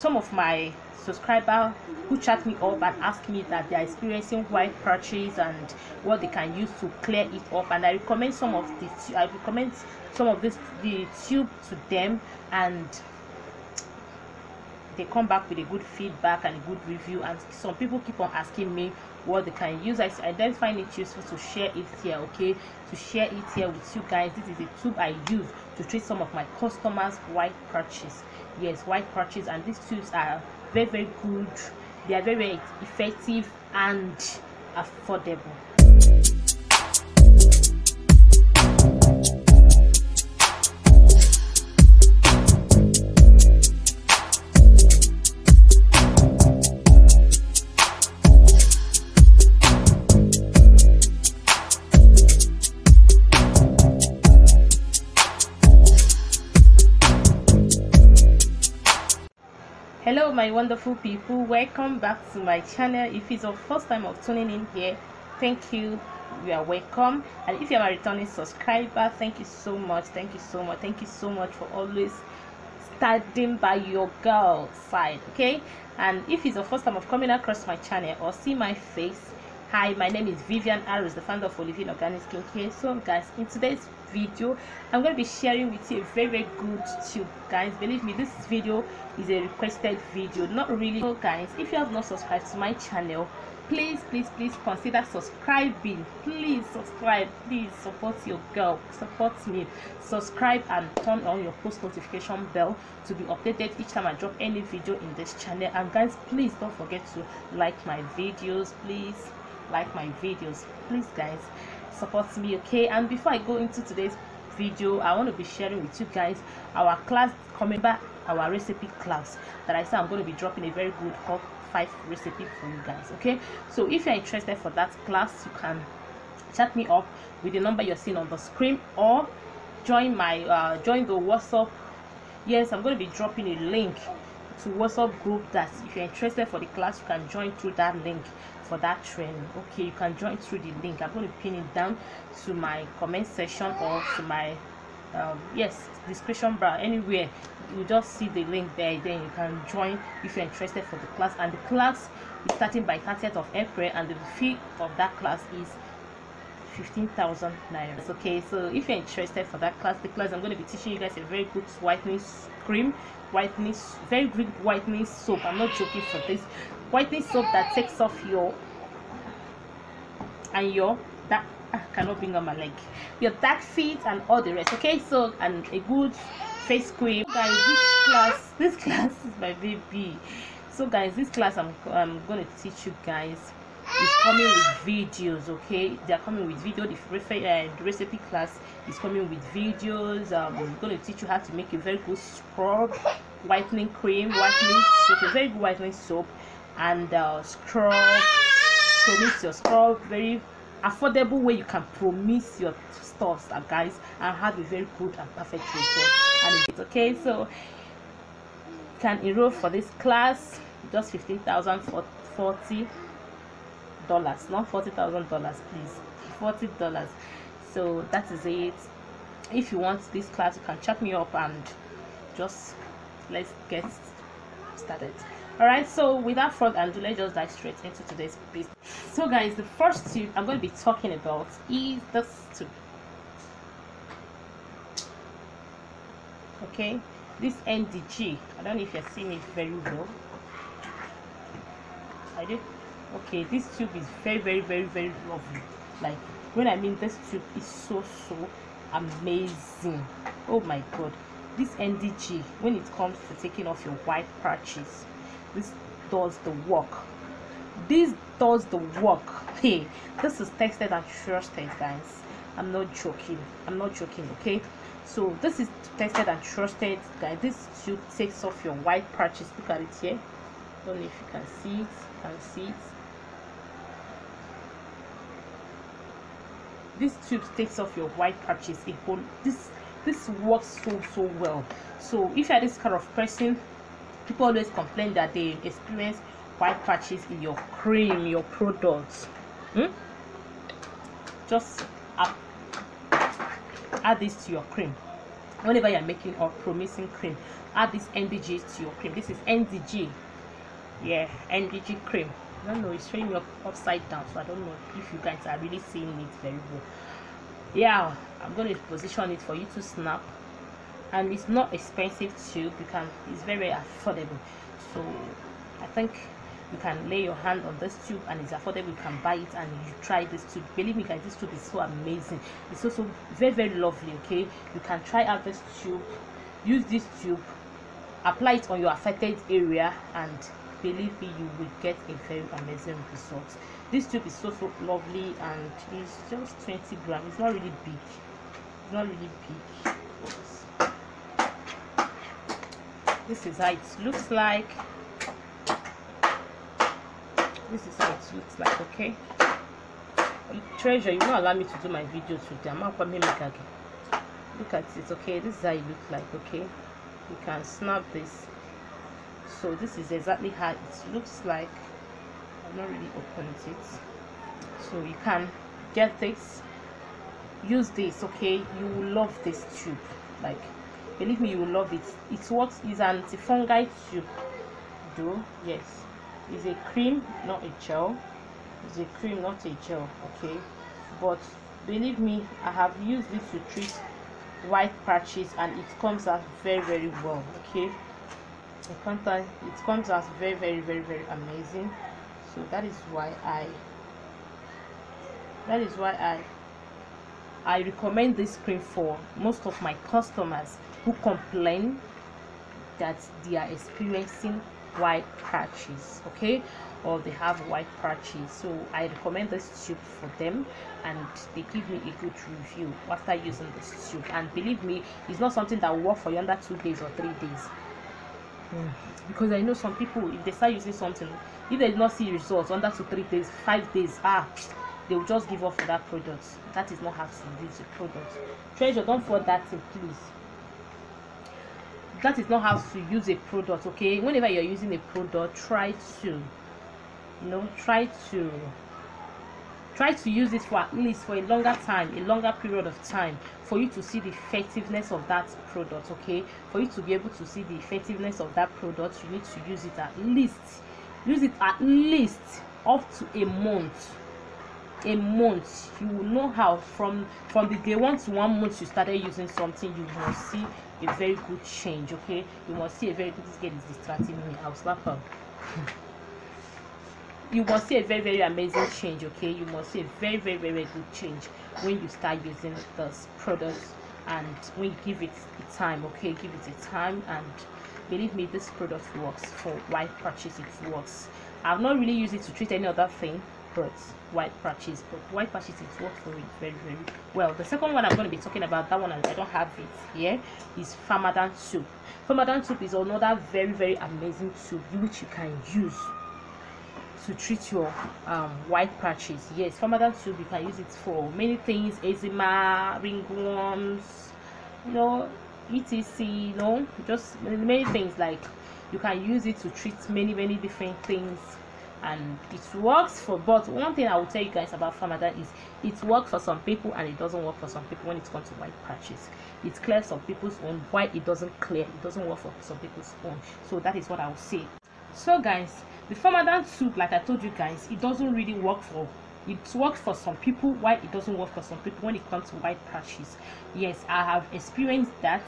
some of my subscriber who chat me up and ask me that they are experiencing white patches and what they can use to clear it up and i recommend some of the i recommend some of this the tube to them and they come back with a good feedback and a good review and some people keep on asking me what they can use. I, I then find it useful to share it here okay? To share it here with you guys. This is a tube i use to treat some of my customers white patches yes white patches and these tubes are very very good. They are very, effective and affordable hello my wonderful people. Welcome back to my channel. If it's your first time of tuning in here thank you. You are welcome. And if you're a returning subscriber thank you so much. Thank you so much. Thank you so much for always standing by your girl side okay? And if it's your first time of coming across my channel or see my face hi my name is vivian Arrows, the founder of Olyveen organic skincare. So guys in today's video i'm going to be sharing with you a very very good tip. Guys believe me this video is a requested video. Not really. So guys if you have not subscribed to my channel please please please consider subscribing. Please subscribe. Please support your girl. Support me. Subscribe and turn on your post notification bell to be updated each time i drop any video in this channel. And guys please don't forget to like my videos. Please like my videos please guys support me okay? And before i go into today's video i want to be sharing with you guys our class coming back our recipe class that i said i'm going to be dropping a very good hot five recipe for you guys okay? So if you're interested for that class you can chat me up with the number you're seeing on the screen or join my uh join the whatsapp. Yes i'm going to be dropping a link to whatsapp group that if you're interested for the class you can join through that link for that training. Okay you can join through the link. I'm going to pin it down to my comment section or to my um, yes description bar. Anywhere you just see the link there then you can join if you're interested for the class. And the class is starting by 30th of april and the fee of that class is 15,000 naira. Okay, so if you're interested for that class, the class I'm going to be teaching you guys a very good whitening cream, whitening, very good whitening soap. I'm not joking for this. Whitening soap that takes off your and your that ah, I cannot bring on my leg. Your dark feet and all the rest okay? So and a good face cream. Guys this class this class is my baby. So guys this class i'm, I'm going to teach you guys is coming with videos okay? They are coming with video. The, uh, the recipe class is coming with videos. Um, i'm going to teach you how to make a very good scrub whitening cream whitening soap a very good whitening soap and uh, scrub. Promise your scrub very affordable way you can promise your stores uh, guys and have a very good and perfect result. And it's okay? So you can enroll for this class just 15,000 for 40 dollars not 40,000 dollars please. 40 dollars. So that is it. If you want this class you can chat me up and just let's get started. All right so without further ado let's just dive straight into today's business. So guys the first tube i'm going to be talking about is this tube okay? This ndg i don't know if you're seeing it very well. I did okay this tube is very very very very lovely. Like when i mean this tube is so so amazing. Oh my god. This ndg when it comes to taking off your white patches this does the work. This does the work. Hey this is tested and trusted guys. I'm not joking. I'm not joking okay? So this is tested and trusted. Guys this tube takes off your white patches. Look at it here. Don't know if you can see it. You can see it this tube takes off your white patches a whole this this works so so well. So if you're this kind of person people always complain that they experience white patches in your cream your products. Hmm? just add, this to your cream. Whenever you're making or promising cream add this ndg to your cream. This is ndg yeah ndg cream don't know it's showing up, upside down so i don't know if you guys are really seeing it very well. Yeah i'm going to position it for you to snap. And it's not expensive too can it's very, very affordable. So i think you can lay your hand on this tube and it's affordable you can buy it and you try this tube. Believe me guys this tube is so amazing. It's also very very lovely okay? You can try out this tube use this tube apply it on your affected area and believe me you will get a very amazing result. This tube is so so lovely and it's just 20 grams it's not really big. It's not really big. This is how it looks like. This is how it looks like okay? Treasure you not allow me to do my video today. I'm not look at it okay? This is how it looks like okay? You can snap this so this is exactly how it looks like. I'm not really opened it. So you can get this. Use this okay? You will love this tube. Like believe me you will love it. It's what is an antifungal tube though yes. Is a cream not a gel. It's a cream not a gel okay? But believe me i have used this to treat white patches and it comes out very very well okay it comes out it comes out very very very very amazing. So that is why i that is why i i recommend this cream for most of my customers who complain that they are experiencing white patches okay? Or they have white patches. So i recommend this tube for them and they give me a good review after using this tube and believe me it's not something that will work for you under two days or three days mm. because i know some people if they start using something if they do not see results under two three days five days ah they will just give up for that product. That is not how to use a product. Treasure don't fall that thing please. That is not how to use a product okay? Whenever you're using a product try to you know try to try to use it for at least for a longer time a longer period of time for you to see the effectiveness of that product okay? For you to be able to see the effectiveness of that product you need to use it at least use it at least up to a month. A month. You will know how from from the day one to one month you started using something you will see a very good change okay? You must see a very good this girl is distracting me. I'll slap her you must see a very very amazing change okay? You must see a very very very good change when you start using this product and when you give it time okay? Give it a time and believe me this product works for white patches it works. I've not really used it to treat any other thing but white patches but white patches it works for it very very well. The second one i'm going to be talking about that one i don't have it here is farmadan soup. Farmadan soup is another very very amazing soup which you can use to treat your um, white patches. Yes farmadan soup you can use it for many things eczema ringworms you know etc you know just many things. Like you can use it to treat many many different things and it works for but one thing i will tell you guys about farmadan is it works for some people and it doesn't work for some people when it comes to white patches. It clears some people's own why it doesn't clear it doesn't work for some people's own. So that is what i will say. So guys the farmadan soup like i told you guys it doesn't really work for it works for some people why it doesn't work for some people when it comes to white patches. Yes i have experienced that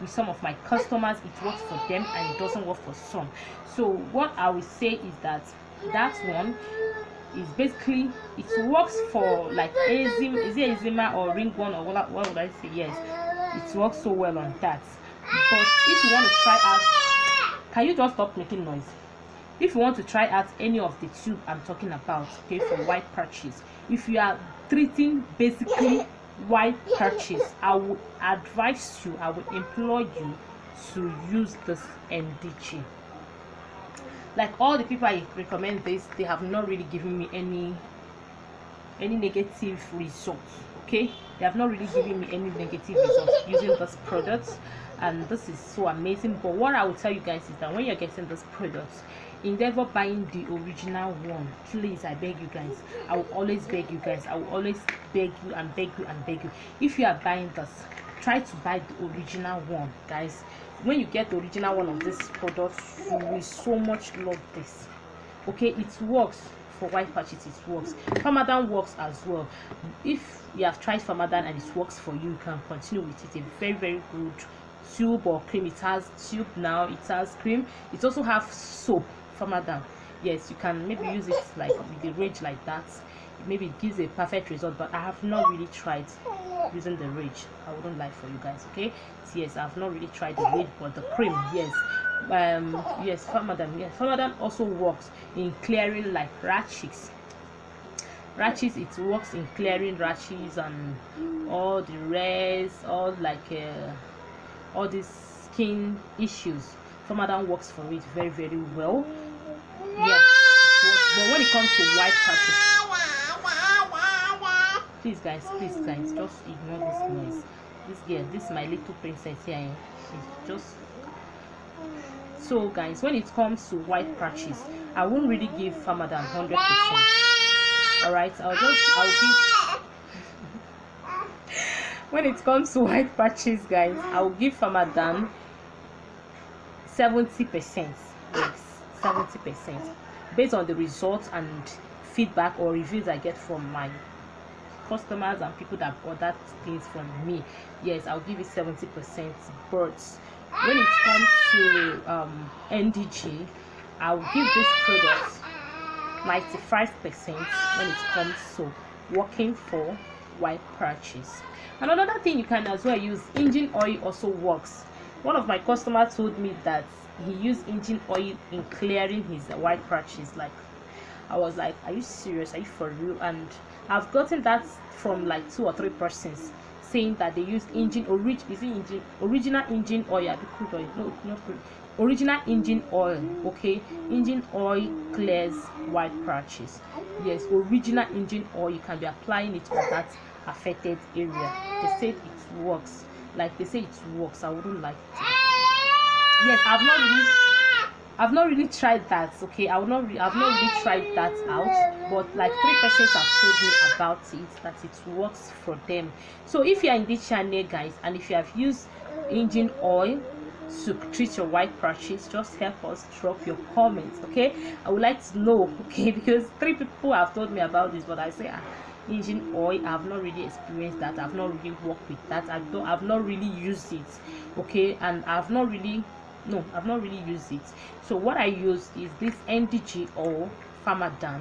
with some of my customers. It works for them and it doesn't work for some. So what i will say is that that one is basically it works for like eczema is it eczema or ringworm or what, what would i say? Yes it works so well on that. But if you want to try out can you just stop making noise if you want to try out any of the tube i'm talking about okay for white patches if you are treating basically white patches i would advise you i would implore you to use this ndg like all the people i recommend this they have not really given me any any negative results okay? They have not really given me any negative results using this product and this is so amazing. But what i will tell you guys is that when you're getting this product endeavor buying the original one please i beg you guys. I will always beg you guys. I will always beg you and beg you and beg you. If you are buying this try to buy the original one guys. When you get the original one of this product you will so much love this. Okay it works for white patches it works. Farmadan works as well. If you have tried farmadan and it works for you you can continue with it. A very very good. Tube or cream it has tube now it has cream. It also have soap farmadan yes you can maybe use it like with the range like that. Maybe it gives a perfect result but i have not really tried using the rage. I wouldn't lie for you guys okay? So yes i've not really tried the rage but the cream yes. Um yes farmadan yes. Farmadan also works in clearing like rashes. Rashes it works in clearing rashes and all the rest all like uh, all these skin issues. Farmadan works for it very very well yeah. But when it comes to white patches please guys please guys just ignore this noise. This girl this my little princess here eh? she's just so guys when it comes to white patches i won't really give farmadan 100 percent. All right i'll just i'll give when it comes to white patches guys i'll give farmadan 70 percent. Yes 70 percent based on the results and feedback or reviews i get from my customers and people that ordered things from me. Yes i'll give it 70 percent but when it comes to um, ndg i'll give this product 95 percent when it comes to working for white purchase. And another thing you can as well use engine oil also works. One of my customers told me that he used engine oil in clearing his white patches like i was like are you serious? Are you for real? And i've gotten that from like two or three persons saying that they used engine orig is it engine original engine oil? Crude oil? No not crude. Original engine oil okay? Engine oil clears white patches yes original engine oil you can be applying it on that affected area. They said it works. Like they say it works. I wouldn't like it yes i've not really I've not really tried that, okay? I will not. Re- I've not really tried that out, but like three persons have told me about it that it works for them. So if you are in this channel, guys, and if you have used engine oil to treat your white patches, just help us drop your comments, okay? I would like to know, okay? Because three people have told me about this, but I say. Ah, engine oil i've not really experienced that i've not really worked with that i don't i've not really used it okay and i've not really no i've not really used it. So what i use is this ndg or farmadan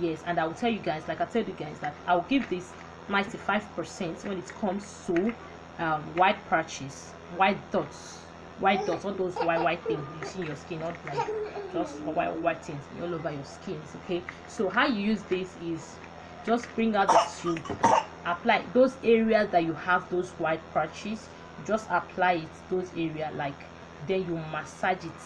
yes and i will tell you guys like i tell you guys that i'll give this 95 percent when it comes to um, white patches white dots white dots all those white white things you see in your skin not like just white white things all over your skin okay? So how you use this is just bring out the tube apply those areas that you have those white patches just apply it those area like then you massage it.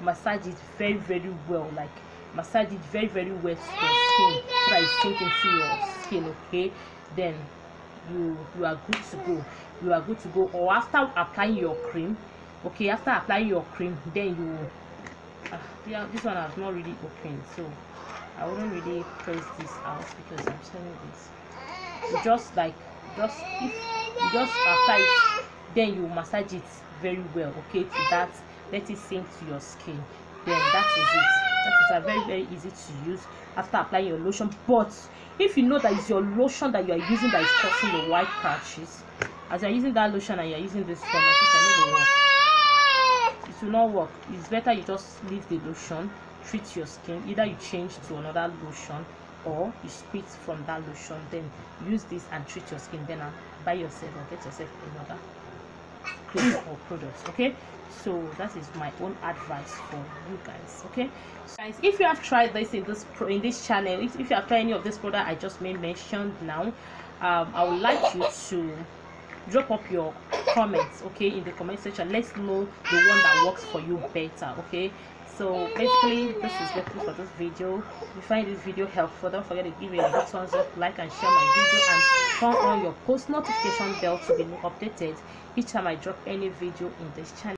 Massage it very very well like massage it very very well to your skin so that it sink into your skin okay? Then you you are good to go. You are good to go. Or after applying your cream okay after applying your cream then you uh, yeah this one has not really opened so i wouldn't really press this out because i'm selling this. You just like just if you just apply it then you massage it very well okay to that let it sink to your skin. Then that is it. That is a very very easy to use after applying your lotion. But if you know that it's your lotion that you are using that is causing the white patches as you are using that lotion and you are using this work. It will not work. It's better you just leave the lotion treat your skin. Either you change to another lotion or you split from that lotion. Then use this and treat your skin. Then uh, buy yourself or get yourself another cream or products okay? So that is my own advice for you guys okay? Guys if you have tried this in this pro in this channel if, if you have tried any of this product i just made mentioned now um i would like you to drop up your comments okay in the comment section. Let's know the one that works for you better okay so basically this is basically for this video. If you find this video helpful don't forget to give it a big thumbs up like and share my video and turn on your post notification bell to be updated each time i drop any video in this channel